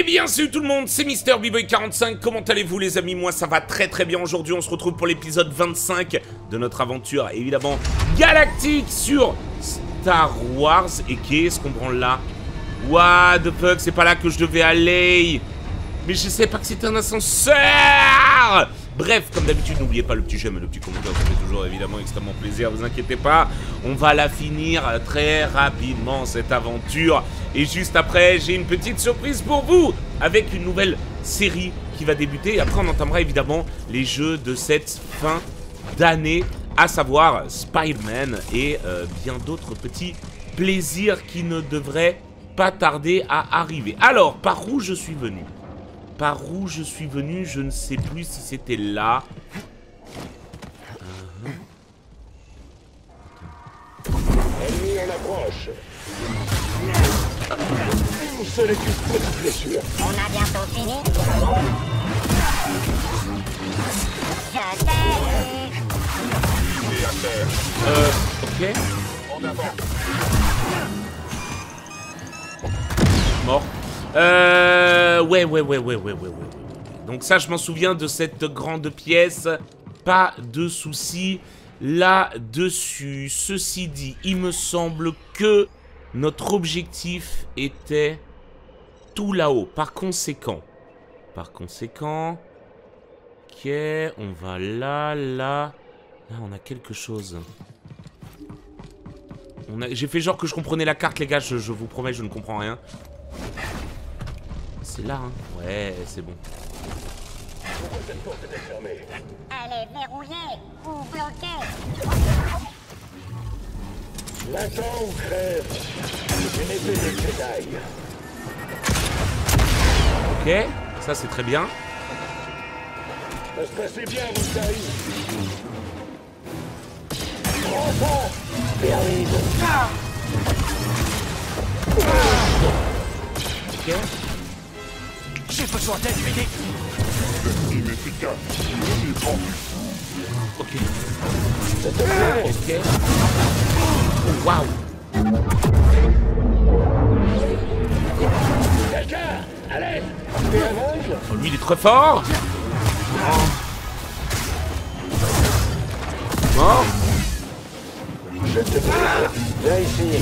Eh bien salut tout le monde, c'est Mister B-Boy45, comment allez-vous les amis? Moi ça va très très bien. Aujourd'hui, on se retrouve pour l'épisode 25 de notre aventure évidemment galactique sur Star Wars. Et qu'est-ce qu'on prend là? What the fuck, c'est pas là que je devais aller. Mais je sais pas que c'était un ascenseur Bref, comme d'habitude, n'oubliez pas le petit j'aime et le petit commentaire, ça fait toujours évidemment extrêmement plaisir, vous inquiétez pas. On va la finir très rapidement, cette aventure. Et juste après, j'ai une petite surprise pour vous, avec une nouvelle série qui va débuter. Et après, on entamera évidemment les jeux de cette fin d'année, à savoir Spider-Man et euh, bien d'autres petits plaisirs qui ne devraient pas tarder à arriver. Alors, par où je suis venu? Par où je suis venu, je ne sais plus si c'était là. Ennemi en approche. Ce n'est qu'une petite blessure. On a bientôt fini. Je t'ai Et à terre. Euh, ok. En avant. Mort. Euh, ouais, ouais, ouais, ouais, ouais, ouais, ouais. Donc ça, je m'en souviens de cette grande pièce. Pas de soucis là-dessus. Ceci dit, il me semble que notre objectif était tout là-haut. Par conséquent, par conséquent, ok, on va là, là. Là, on a quelque chose. J'ai fait genre que je comprenais la carte, les gars. Je vous promets, je ne comprends rien. C'est là, hein. Ouais, c'est bon. Cette porte est fermée. Elle est verrouillée ou bloquée. L'attends ou crève. Une épée de Jedi. Ok, ça c'est très bien. Ça se passait bien, Moussaï. Enfant Permise. Ok. J'ai besoin d'aide médic Inefficace. Il prend Ok. Ok. Oh, Waouh. Quelqu'un Oh, lui il est très fort. Mort. Je te. Viens ici.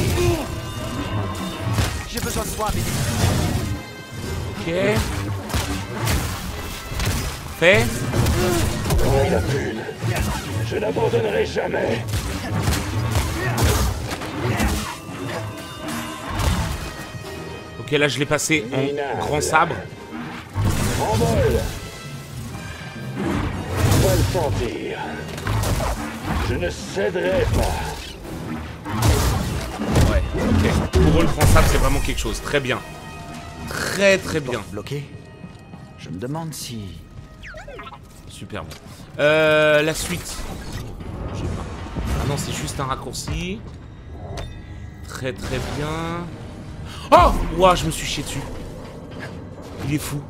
J'ai besoin de toi, médic Ok. Fait. La pune. Je n'abandonnerai jamais. Ok, là je l'ai passé en grand sabre. En vol. Sentir. Je ne céderai pas. Ouais, ok. Pour eux, le grand sabre, c'est vraiment quelque chose. Très bien. Très très bien. Bloqué Je me demande si... Superbe. Euh, la suite. Pas. Ah non, c'est juste un raccourci. Très très bien. Oh Ouah, je me suis chié dessus. Il est fou.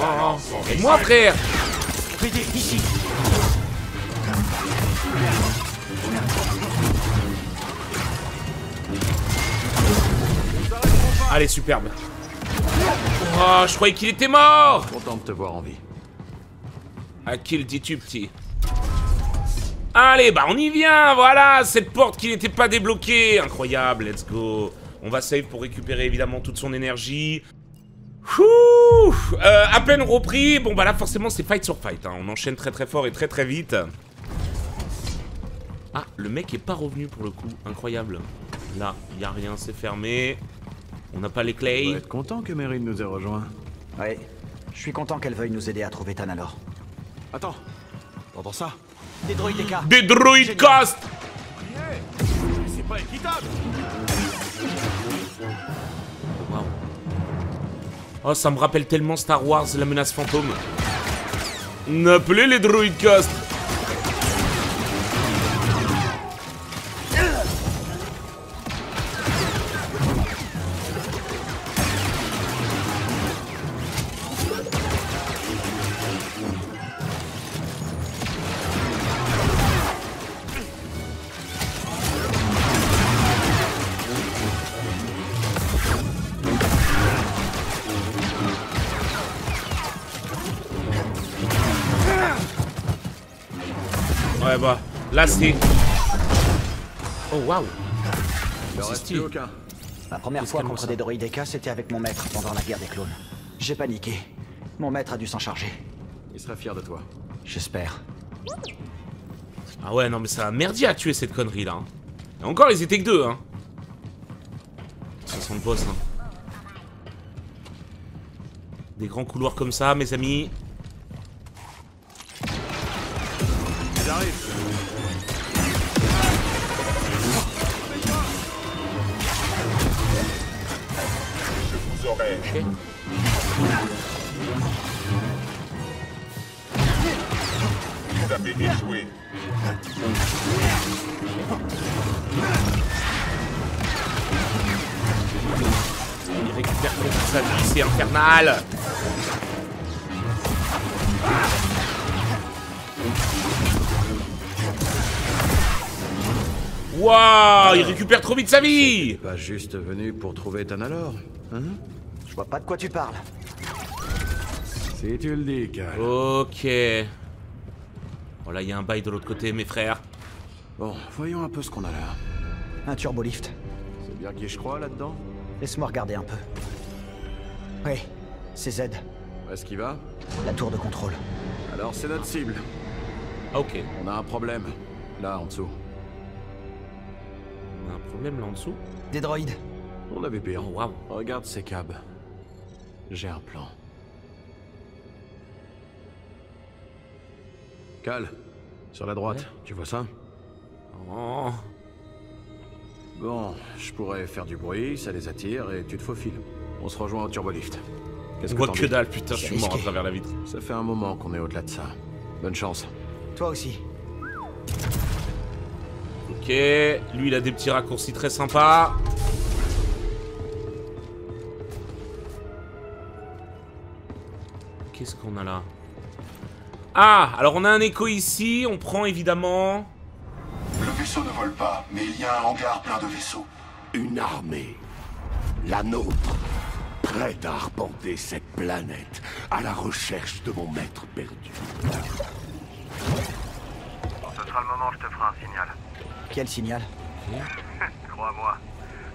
Oh, Aide-moi, frère ici Allez, superbe. Oh, je croyais qu'il était mort Content de te voir en vie. À qui le dis-tu, petit? Allez, bah on y vient, voilà Cette porte qui n'était pas débloquée Incroyable, let's go On va save pour récupérer évidemment toute son énergie. Ouh euh, À peine repris, bon bah là forcément c'est fight sur fight, hein. on enchaîne très très fort et très très vite. Ah, le mec est pas revenu pour le coup, incroyable. Là, y a rien, c'est fermé. On n'a pas les On clés. va être content que Mérine nous ait rejoints. Ouais, je suis content qu'elle veuille nous aider à trouver Tanalor. Attends, t'entends ça Des droïdes d'écart Des droïdes cast C'est pas équitable Waouh. Oh, ça me rappelle tellement Star Wars, la menace fantôme. N'appelez les droïdes cast là, c'est... Oh, waouh C'est aucun. Ma première fois contre des droïdeka, c'était avec mon maître pendant la guerre des clones. J'ai paniqué. Mon maître a dû s'en charger. Il serait fier de toi. J'espère. Ah ouais, non, mais c'est un merdier à tuer cette connerie là. hein. Et encore, ils étaient que deux, hein. Ça sent le boss, hein. Des grands couloirs comme ça, mes amis. Ils Il récupère toute sa vie, c'est infernal. Waouh, il récupère trop vite sa vie. Pas juste venu pour trouver Tanalor, hein? Vois pas de quoi tu parles. Si tu le dis, Cal. Ok. Voilà, il y a un bail de l'autre côté, mes frères. Bon, voyons un peu ce qu'on a là. Un turbolift. C'est bien qui je crois là-dedans Laisse-moi regarder un peu. Oui, c'est Z, Où est-ce qu'il va la tour de contrôle. Alors c'est notre cible. Ah, ok. On a un problème. Là, en dessous. On a un problème là en dessous? Des droïdes. On avait pire. Oh, waouh. Regarde ces câbles. J'ai un plan. Cal, sur la droite, Ouais. tu vois ça? Oh. Bon, je pourrais faire du bruit, ça les attire et tu te faufiles. On se rejoint au turbolift. Qu'est-ce que que dalle, putain, je suis mort à travers la vitre. Ça fait un moment qu'on est au-delà de ça. Bonne chance. Toi aussi. Ok, lui il a des petits raccourcis très sympas. Qu'est-ce qu'on a là Ah, alors on a un écho ici, on prend évidemment... Le vaisseau ne vole pas, mais il y a un hangar plein de vaisseaux. Une armée. La nôtre. Prête à arpenter cette planète à la recherche de mon maître perdu. Ce sera le moment où je te ferai un signal. Quel signal? Crois-moi,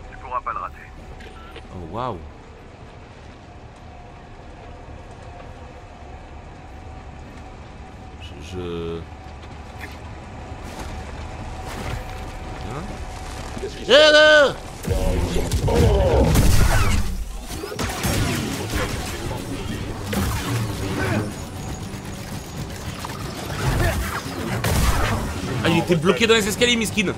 tu pourras pas le rater. Oh waouh Je... Hein Ah, il était bloqué dans les escaliers, miskin.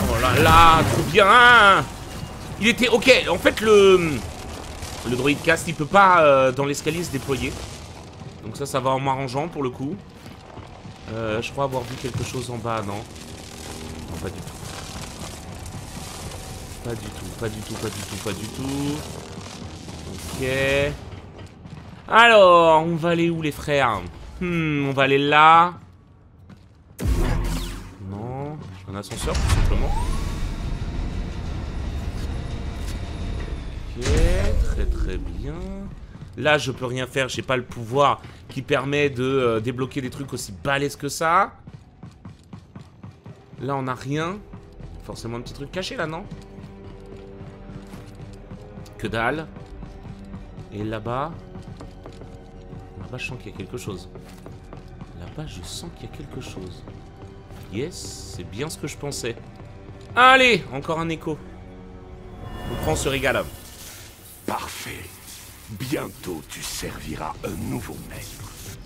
Oh là là, trop bien Il était... Ok, en fait, le... Le droid cast, il peut pas, euh, dans l'escalier, se déployer. Donc ça, ça va en m'arrangeant, pour le coup. Euh, je crois avoir vu quelque chose en bas, non? Non, pas du tout. Pas du tout, pas du tout, pas du tout, pas du tout. Ok. Alors, on va aller où, les frères? Hmm, on va aller là. Non, un ascenseur tout simplement. Bien. Là, je peux rien faire, j'ai pas le pouvoir qui permet de euh, débloquer des trucs aussi balèzes que ça. Là, on a rien. Forcément un petit truc caché là, non? Que dalle. Et là-bas... Là-bas, je sens qu'il y a quelque chose. Là-bas, je sens qu'il y a quelque chose. Yes, c'est bien ce que je pensais. Allez, encore un écho. On prend ce régal. Parfait. Bientôt tu serviras un nouveau maître.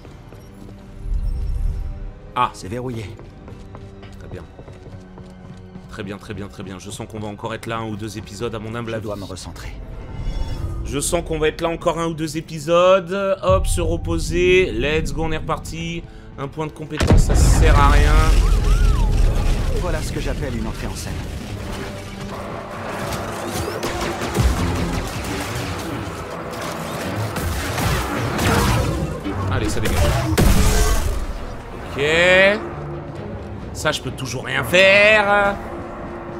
C'est verrouillé. Très bien. Très bien, très bien, très bien. Je sens qu'on va encore être là un ou deux épisodes à mon humble Je avis. dois me recentrer. Je sens qu'on va être là encore un ou deux épisodes. Hop, se reposer. Let's go, on est reparti. Un point de compétence, ça sert à rien. Voilà ce que j'appelle une entrée en scène. Ok. Ça, je peux toujours rien faire.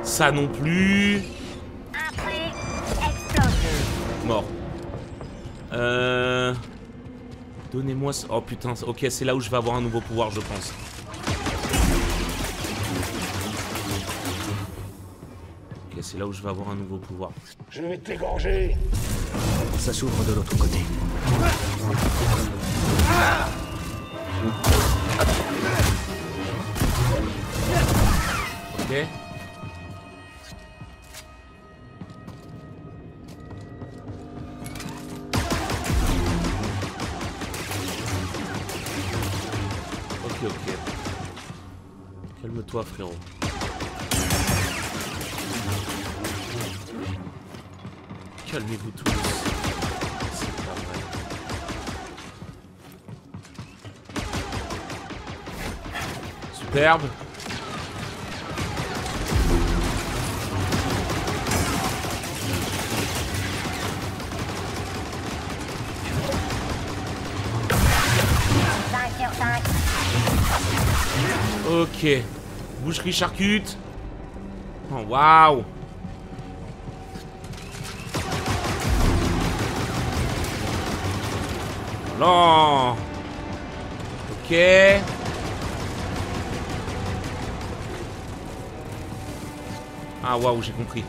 Ça non plus. Mort. Euh... Donnez-moi... Oh putain, ok, c'est là où je vais avoir un nouveau pouvoir, je pense. Ok, c'est là où je vais avoir un nouveau pouvoir. Je vais t'égorger. Ça s'ouvre de l'autre côté. Ok. Ok, ok. Calme-toi, frérot. Calmez-vous tous. C'est pas. Superbe. Ok. Boucherie charcute. Oh, waouh. Non. Ok. Ah, waouh, j'ai compris.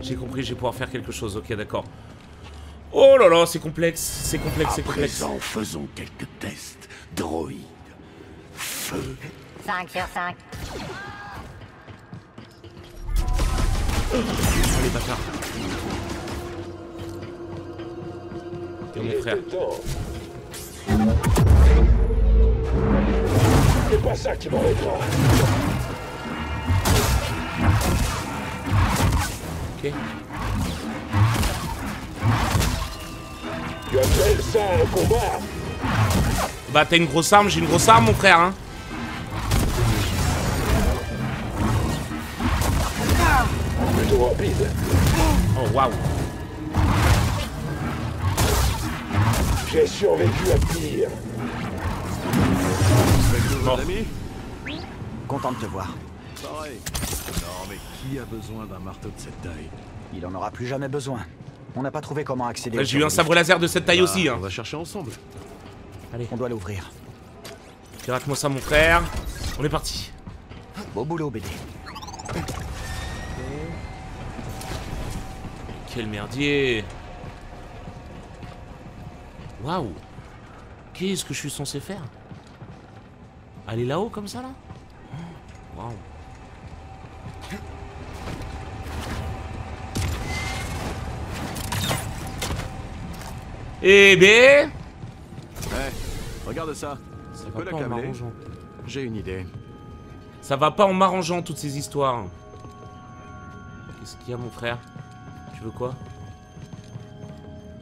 J'ai compris, je vais pouvoir faire quelque chose. Ok, d'accord. Oh là là, c'est complexe. C'est complexe, c'est complexe. présent, faisons quelques tests. Droïde. Feu. 5 sur 5. Oh, les bâtards? Et Il mon frère. était temps. C'est pas ça qui m'arrêtera. Ok. Tu appelles ça un combat Bah, t'as une grosse arme, j'ai une grosse arme, mon frère, hein. Plutôt rapide. Oh, waouh. J'ai survécu à pire. Bon. Ami Content de te voir. Pareil. Non, mais qui a besoin d'un marteau de cette taille? Il en aura plus jamais besoin. On n'a pas trouvé comment accéder. J'ai eu un sabre laser de cette taille Bah, aussi, hein. On va chercher ensemble. On doit l'ouvrir. Pirate-moi ça, mon frère. On est parti. Beau boulot, BD. Quel merdier. Waouh. Qu'est-ce que je suis censé faire? Aller là-haut comme ça, là? Waouh. Eh ben regarde ça. Ça pas en m'arrangeant. J'ai une idée. Ça va pas en m'arrangeant toutes ces histoires. Qu'est-ce qu'il y a mon frère? Tu veux quoi?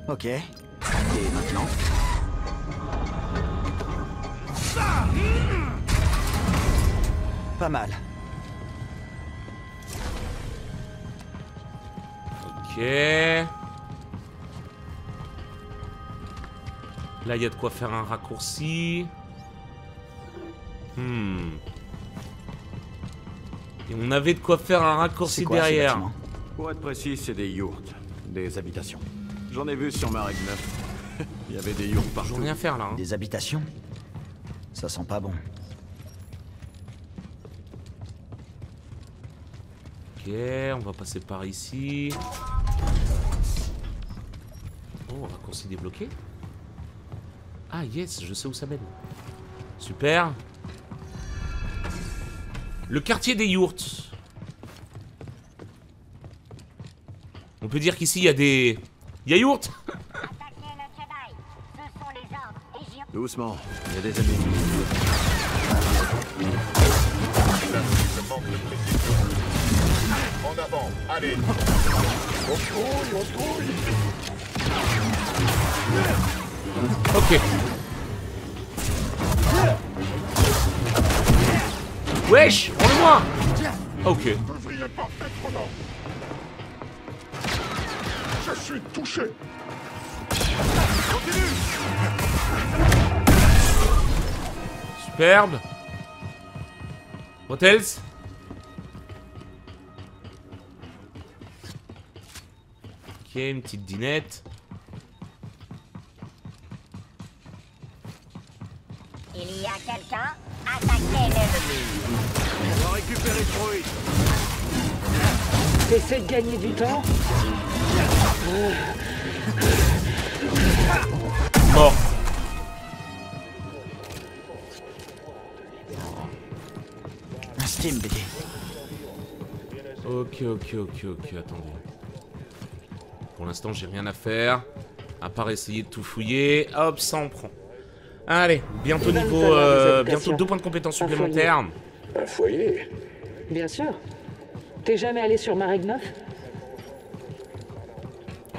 Ok. Et maintenant Pas mal. Ok. Là, il y a de quoi faire un raccourci. Hmm. Et on avait de quoi faire un raccourci quoi derrière. Pour être précis, c'est des yurts. Des habitations. J'en ai vu sur ma règle 9. Il y avait des yurts partout. veux rien faire là. hein. Des habitations? Ça sent pas bon. Ok, on va passer par ici. Oh, raccourci débloqué. Ah yes, je sais où ça mène. Super. Le quartier des yurts. On peut dire qu'ici il y a des... Il Doucement, il y a des ennemis. En avant, allez Ok. Wesh, prends-le-moi Ok. Vous devriez pas être là Je suis touché Superbe. Hotels Ok, une petite dinette. Il y a quelqu'un Attaquez l'ennemi On va récupérer le droïde. T'essaies de gagner du temps Mort. Un steam, BD. Ok, ok, ok, ok, attendez. Pour l'instant, j'ai rien à faire. À part essayer de tout fouiller. Hop, ça en prend. Allez, bientôt niveau... euh, bientôt deux points de foyer. supplémentaires. Un foyer Bien sûr. T'es jamais allé sur Marek 9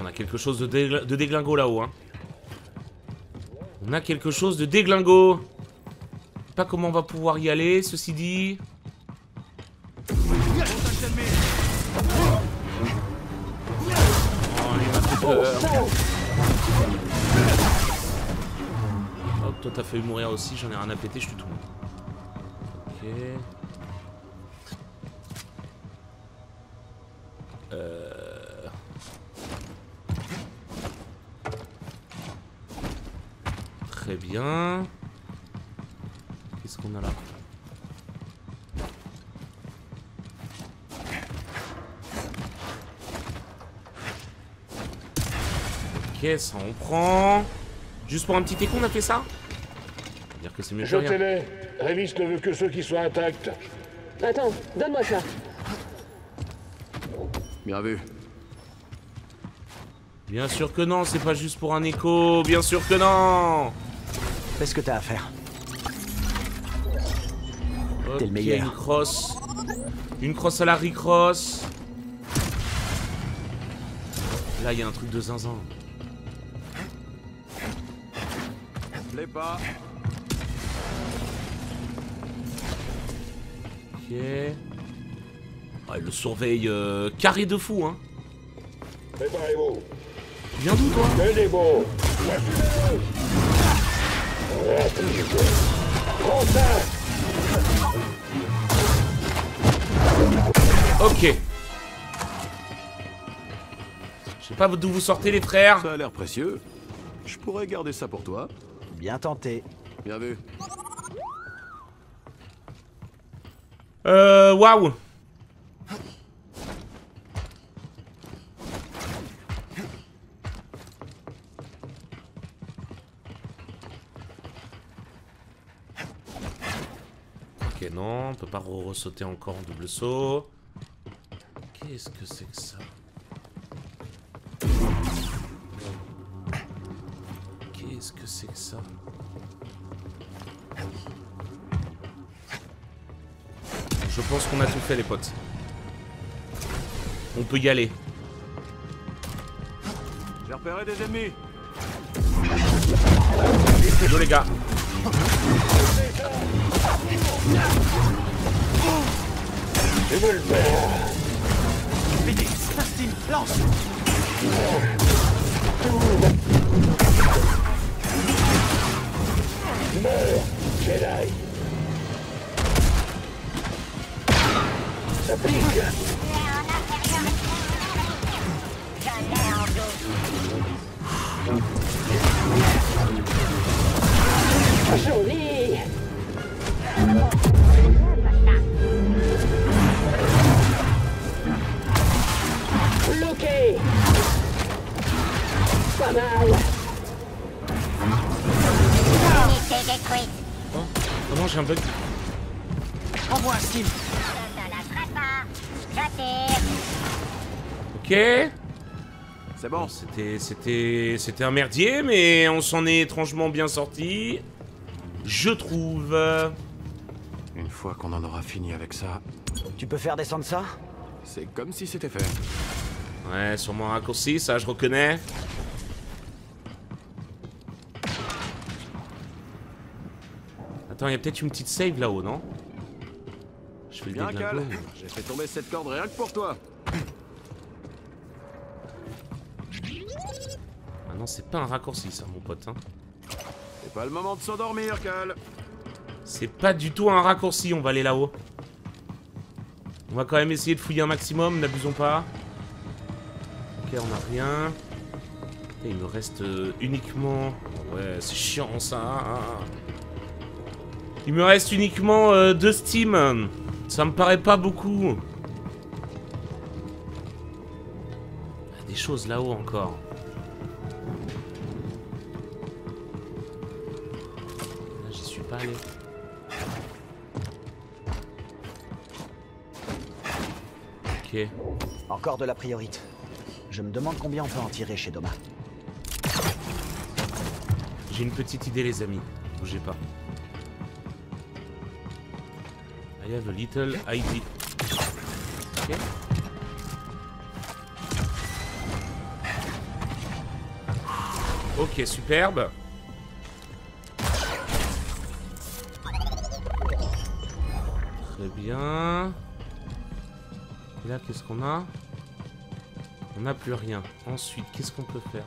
On a quelque chose de, dégl- de déglingo là-haut, hein. On a quelque chose de déglingo. Je sais Pas comment on va pouvoir y aller, ceci dit. Oh. Hop, toi t'as failli mourir aussi, j'en ai rien à péter, je suis tout. Ok. Euh... Très bien. Qu'est-ce qu'on a là? Ok, ça on prend. Juste pour un petit écho, on a fait ça Dire que c'est mieux que rien. Jetez-les. Révis ne veut que ceux qui soient intacts. Attends, donne-moi ça. Bien vu. Bien sûr que non, c'est pas juste pour un écho. Bien sûr que non Fais ce que t'as à faire. Ok, T'es le meilleur. Une crosse. Une crosse à la Ricross. Là, il y a un truc de zinzin. Pas. Ok. Ah, il le surveille euh, carré de fou, hein. Préparez-vous. Viens d'où, toi? Que des Ok. Je sais pas d'où vous sortez, les frères. Ça a l'air précieux. Je pourrais garder ça pour toi. Bien tenté. Bien vu. Euh, waouh. Ok, non, on peut pas re-sauter encore en double saut. Qu'est-ce que c'est que ça? Qu'est-ce que c'est que ça? Je pense qu'on a tout fait les potes. On peut y aller. J'ai repéré des ennemis. Yo les gars. Je veux le faire. BD, un steam, lance Jedi. Ça pique. Je l'ai Unité détruite. Comment j'ai un bug Envoie un steam. Ok. C'est bon. Bon, c'était, c'était, c'était un merdier, mais on s'en est étrangement bien sorti. Je trouve. Une fois qu'on en aura fini avec ça, Tu peux faire descendre ça? C'est comme si c'était fait. Ouais, sûrement un raccourci, ça je reconnais. Attends, il y a peut-être une petite save là-haut, non Je fais Bien, déglingo. Cal. J'ai fait tomber cette corde rien que pour toi. Ah non, c'est pas un raccourci ça, mon pote. Hein. C'est pas le moment de s'endormir, Cal. C'est pas du tout un raccourci, on va aller là-haut. On va quand même essayer de fouiller un maximum, n'abusons pas. Ok, on a rien. Et il me reste euh, uniquement... Ouais, c'est chiant ça. hein. Il me reste uniquement euh, deux Steam. Ça me paraît pas beaucoup. Il y a des choses là-haut encore. Là, j'y suis pas allé. Ok. Encore de la priorité. Je me demande combien on peut en tirer chez Doma. J'ai une petite idée, les amis. Bougez pas. I have a little. Ok, superbe. Très bien. Et là, qu'est-ce qu'on a? On n'a plus rien. Ensuite, qu'est-ce qu'on peut faire?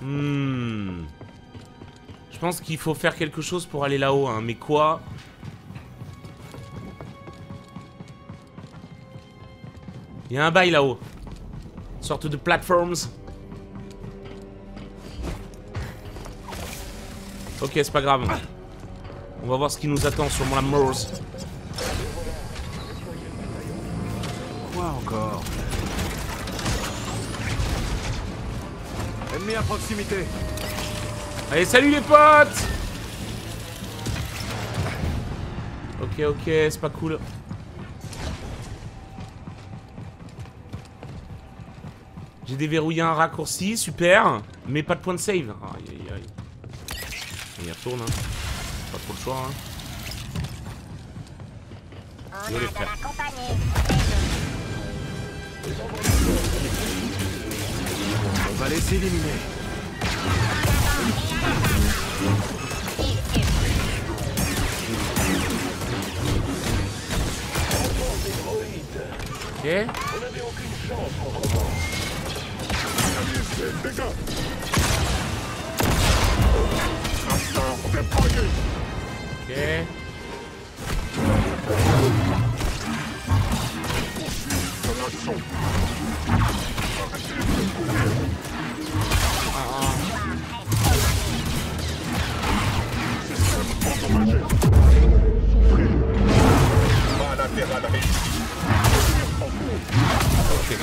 Hmm. Je pense qu'il faut faire quelque chose pour aller là-haut, hein. Mais quoi? Il y a un bail là-haut. Sorte de platforms. Ok, c'est pas grave. On va voir ce qui nous attend sur mon amours. Quoi encore? Ennemi à proximité. Allez, salut les potes Ok, ok, c'est pas cool. J'ai déverrouillé un raccourci, super. Mais pas de point de save. Aïe, aïe, aïe. On y retourne, hein. Pas trop le choix, hein. On Je vais les a de faire. la compagnie. On va les éliminer. Ok. Ok.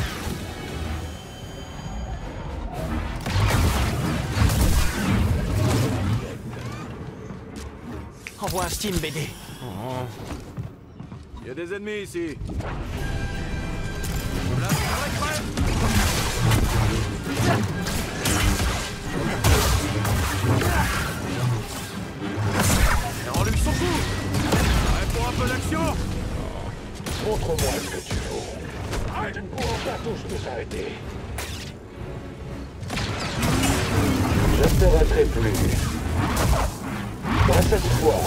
Envoie un Steam, BD. Oh. Il y a des ennemis ici. Et enlève son coup Prêt pour un peu d'action Montre-moi ce que tu vaux. Ne pas tous nous arrêter. Je ne t'arrêterai plus. Pas cette fois.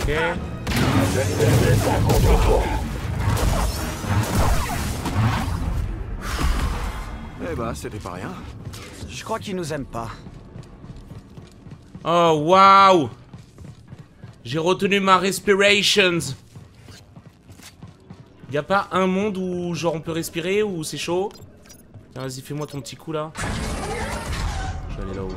Ok. Je ne viendrai pas contre toi. Eh bah, c'était pas rien. Je crois qu'ils nous aiment pas. Oh, waouh J'ai retenu ma respirations. Y a pas un monde où genre on peut respirer ou c'est chaud? Tiens, Vas-y, fais-moi ton petit coup là. Je vais aller là-haut.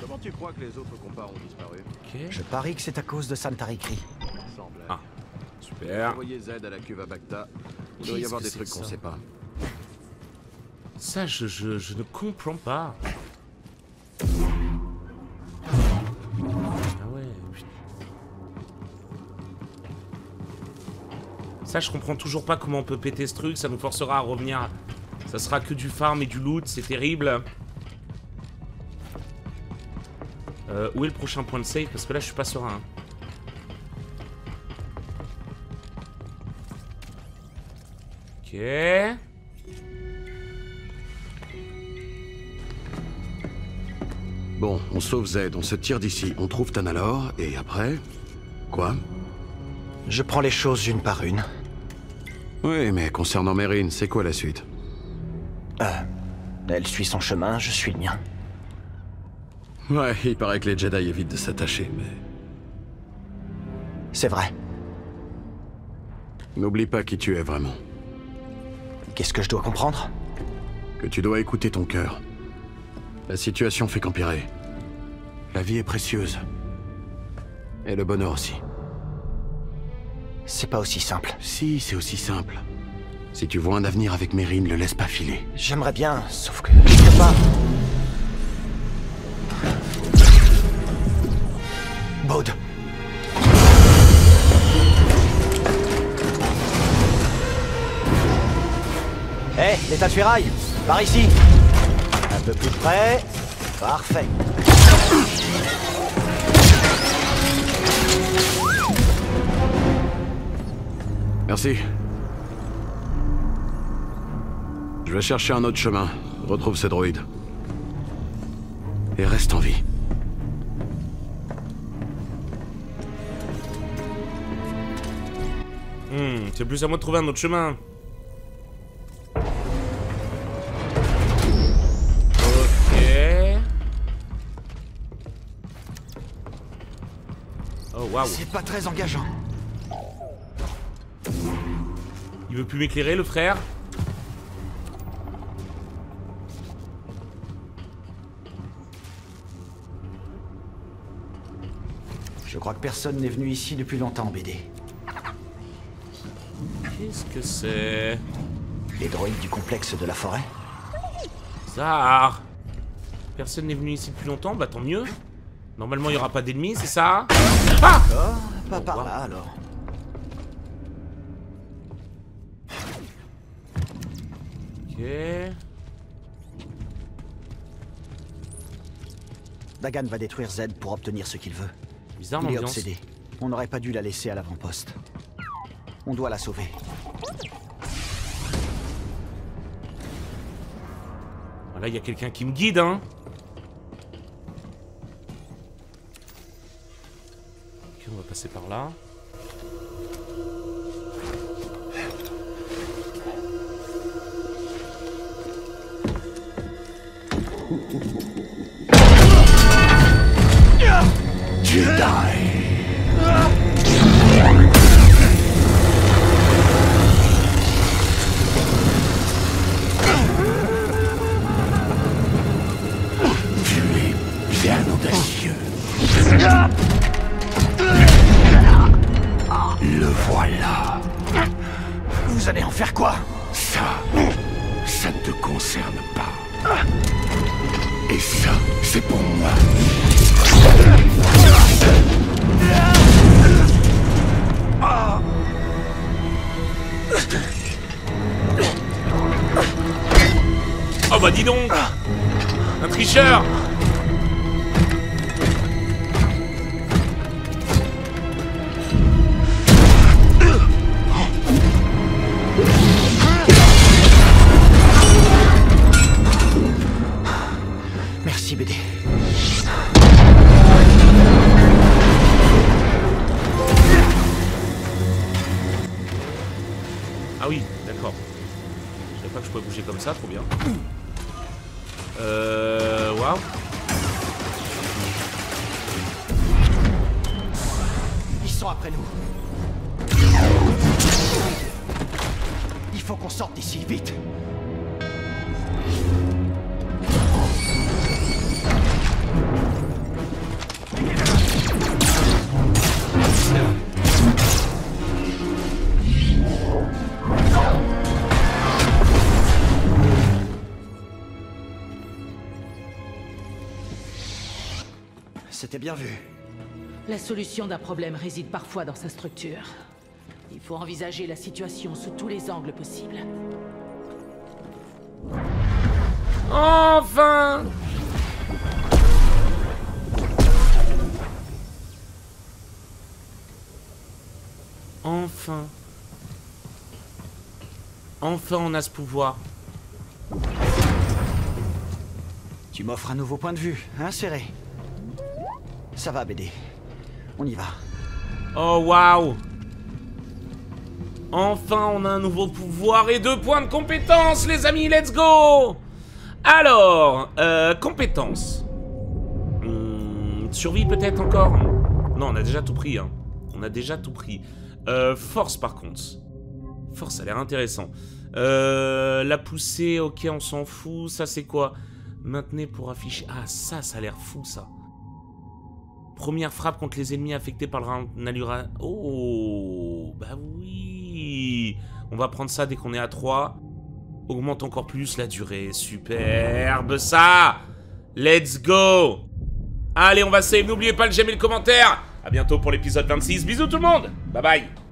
Comment tu crois que les autres compas ont disparu? Ok. Je parie que c'est à cause de Santarikri. Super. Envoyez Z à la cuve à Bacta. Il doit y avoir des trucs qu'on ça sait pas. Ça, je, je, je ne comprends pas. Ah ouais, putain. Ça, je comprends toujours pas comment on peut péter ce truc. Ça nous forcera à revenir. Ça sera que du farm et du loot. C'est terrible. Euh, où est le prochain point de save? Parce que là, je suis pas serein. Ok. Bon, on sauve Z, on se tire d'ici, on trouve Tanalor, et après Quoi? Je prends les choses une par une. Oui, mais concernant Mérine, c'est quoi la suite? Euh, elle suit son chemin, je suis le mien. Ouais, il paraît que les Jedi évitent de s'attacher, mais... C'est vrai. N'oublie pas qui tu es vraiment. Qu'est-ce que je dois comprendre Que tu dois écouter ton cœur. La situation fait qu'empirer. La vie est précieuse. Et le bonheur aussi. C'est pas aussi simple. Si, c'est aussi simple. Si tu vois un avenir avec Mérine, le laisse pas filer. J'aimerais bien, sauf que je peux pas. Baud. Hé, l'état de ferraille Par ici Un peu plus près. Parfait. Merci. Je vais chercher un autre chemin. Retrouve ce droïde. Et reste en vie. Hmm, c'est plus à moi de trouver un autre chemin. Waouh. C'est pas très engageant. Il veut plus m'éclairer le frère Je crois que personne n'est venu ici depuis longtemps, BD. Qu'est-ce que c'est? Les droïdes du complexe de la forêt Zahar Personne n'est venu ici depuis longtemps, bah tant mieux. Normalement il n'y aura pas d'ennemis, c'est ça Ah Oh, pas par là alors. Ok. Dagan va détruire Z pour obtenir ce qu'il veut. Bizarre Il est obsédé. On n'aurait pas dû la laisser à l'avant-poste. On doit la sauver. Voilà, il y a quelqu'un qui me guide, hein. Passer par là. Tricheur Merci, BD. Ah oui, d'accord. Je savais pas que je pouvais bouger comme ça, trop bien. Euh... Waouh. Ils sont après nous. Il faut qu'on sorte d'ici, vite. Bien vu. La solution d'un problème réside parfois dans sa structure. Il faut envisager la situation sous tous les angles possibles. Enfin Enfin. Enfin on a ce pouvoir. Tu m'offres un nouveau point de vue, hein, Serré Ça va, BD. On y va. Oh waouh Enfin, on a un nouveau pouvoir et deux points de compétence, les amis, let's go Alors, euh, compétences. Hmm, survie peut-être encore? Non, on a déjà tout pris, hein. On a déjà tout pris. Euh, force, par contre. Force, ça a l'air intéressant. Euh, la poussée, ok, on s'en fout. Ça, c'est quoi? Maintenez pour afficher... Ah, ça, ça a l'air fou, ça. Première frappe contre les ennemis affectés par le Nalura... Oh Bah oui On va prendre ça dès qu'on est à 3. Augmente encore plus la durée. Superbe, ça Let's go Allez, on va save. N'oubliez pas de j'aime et le commentaire. A bientôt pour l'épisode 26. Bisous tout le monde Bye bye